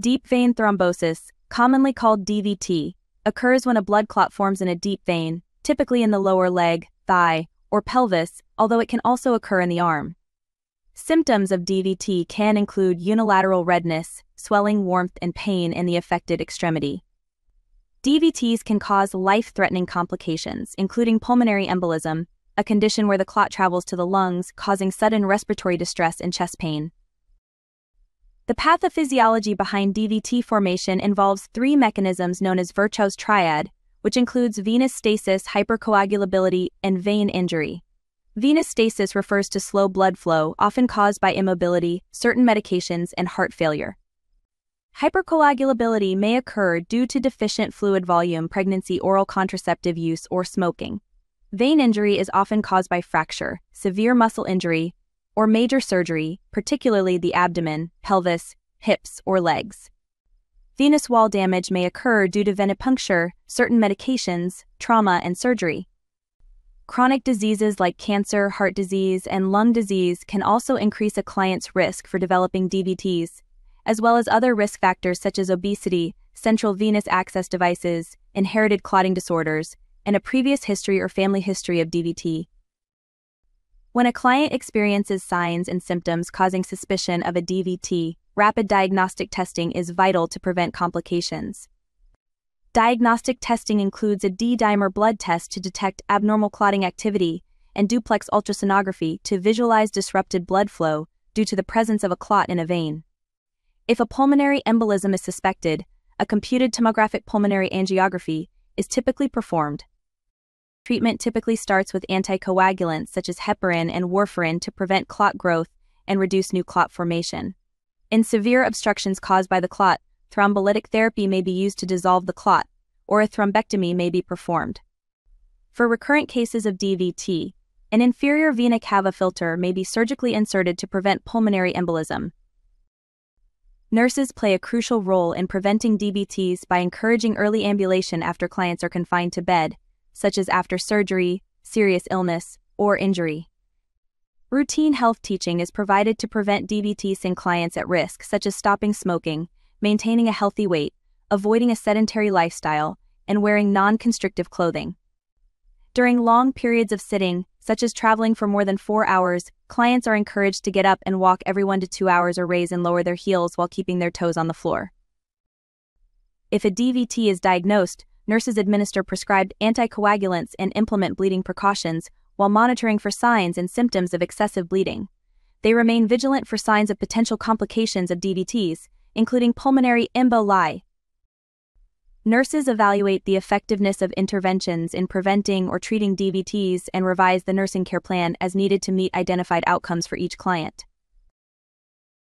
Deep vein thrombosis, commonly called DVT, occurs when a blood clot forms in a deep vein, typically in the lower leg, thigh, or pelvis, although it can also occur in the arm. Symptoms of DVT can include unilateral redness, swelling, warmth, and pain in the affected extremity. DVTs can cause life threatening complications, including pulmonary embolism, a condition where the clot travels to the lungs, causing sudden respiratory distress and chest pain. The pathophysiology behind DVT formation involves three mechanisms known as Virchow's triad, which includes venous stasis, hypercoagulability, and vein injury. Venous stasis refers to slow blood flow, often caused by immobility, certain medications, and heart failure. Hypercoagulability may occur due to deficient fluid volume, pregnancy, oral contraceptive use, or smoking. Vein injury is often caused by fracture, severe muscle injury, or major surgery, particularly the abdomen, pelvis, hips, or legs. Venous wall damage may occur due to venipuncture, certain medications, trauma, and surgery. Chronic diseases like cancer, heart disease, and lung disease can also increase a client's risk for developing DVTs, as well as other risk factors such as obesity, central venous access devices, inherited clotting disorders, and a previous history or family history of DVT. When a client experiences signs and symptoms causing suspicion of a DVT, rapid diagnostic testing is vital to prevent complications. Diagnostic testing includes a D-dimer blood test to detect abnormal clotting activity and duplex ultrasonography to visualize disrupted blood flow due to the presence of a clot in a vein. If a pulmonary embolism is suspected, a computed tomographic pulmonary angiography is typically performed. Treatment typically starts with anticoagulants such as heparin and warfarin to prevent clot growth and reduce new clot formation. In severe obstructions caused by the clot, thrombolytic therapy may be used to dissolve the clot, or a thrombectomy may be performed. For recurrent cases of DVT, an inferior vena cava filter may be surgically inserted to prevent pulmonary embolism. Nurses play a crucial role in preventing DVTs by encouraging early ambulation after clients are confined to bed such as after surgery, serious illness, or injury. Routine health teaching is provided to prevent DVTs in clients at risk, such as stopping smoking, maintaining a healthy weight, avoiding a sedentary lifestyle, and wearing non constrictive clothing. During long periods of sitting, such as traveling for more than four hours, clients are encouraged to get up and walk every one to two hours or raise and lower their heels while keeping their toes on the floor. If a DVT is diagnosed, nurses administer prescribed anticoagulants and implement bleeding precautions while monitoring for signs and symptoms of excessive bleeding. They remain vigilant for signs of potential complications of DVTs, including pulmonary emboli. Nurses evaluate the effectiveness of interventions in preventing or treating DVTs and revise the nursing care plan as needed to meet identified outcomes for each client.